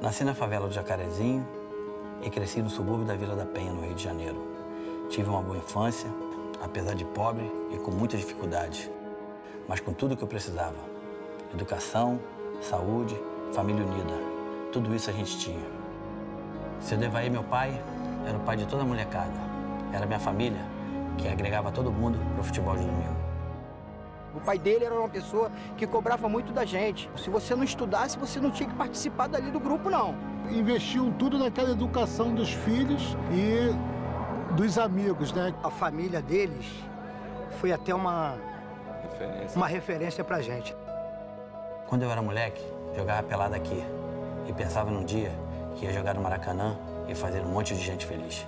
Nasci na favela do Jacarezinho e cresci no subúrbio da Vila da Penha, no Rio de Janeiro. Tive uma boa infância, apesar de pobre e com muitas dificuldades, mas com tudo o que eu precisava. Educação, saúde, família unida. Tudo isso a gente tinha. Seu Devaí, meu pai, era o pai de toda a molecada. Era minha família que agregava todo mundo pro futebol de domingo. O pai dele era uma pessoa que cobrava muito da gente. Se você não estudasse, você não tinha que participar dali do grupo, não. Investiam tudo naquela educação dos filhos e dos amigos, né? A família deles foi até uma referência, uma referência pra gente. Quando eu era moleque, jogava pelada aqui e pensava num dia que ia jogar no Maracanã e fazer um monte de gente feliz.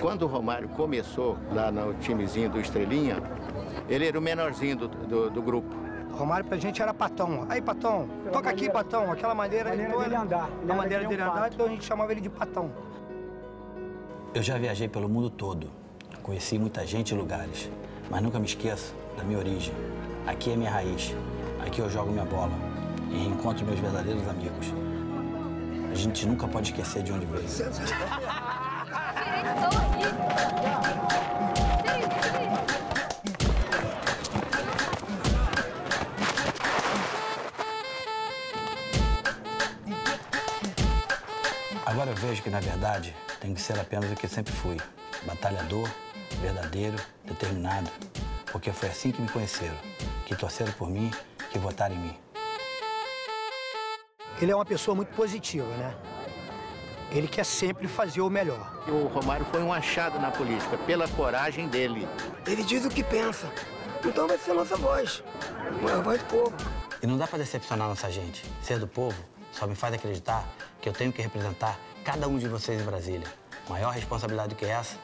Quando o Romário começou lá no timezinho do Estrelinha, ele era o menorzinho do, do, do grupo. Romário pra gente era patão. Aí, patão, Pela toca maneira, aqui, patão. Aquela maneira, maneira dele andar. a maneira dele andar, então a gente chamava ele de patão. Eu já viajei pelo mundo todo. Conheci muita gente e lugares. Mas nunca me esqueço da minha origem. Aqui é minha raiz. Aqui eu jogo minha bola. E reencontro meus verdadeiros amigos. A gente nunca pode esquecer de onde veio. Agora eu vejo que, na verdade, tem que ser apenas o que sempre fui. Batalhador, verdadeiro, determinado. Porque foi assim que me conheceram, que torceram por mim, que votaram em mim. Ele é uma pessoa muito positiva, né? Ele quer sempre fazer o melhor. O Romário foi um achado na política, pela coragem dele. Ele diz o que pensa, então vai ser nossa voz, a voz do povo. E não dá para decepcionar nossa gente. Ser do povo só me faz acreditar que eu tenho que representar cada um de vocês em Brasília. Maior responsabilidade do que essa,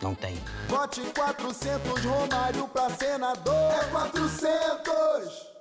não tem. Vote 400, Romário pra senador. É 400!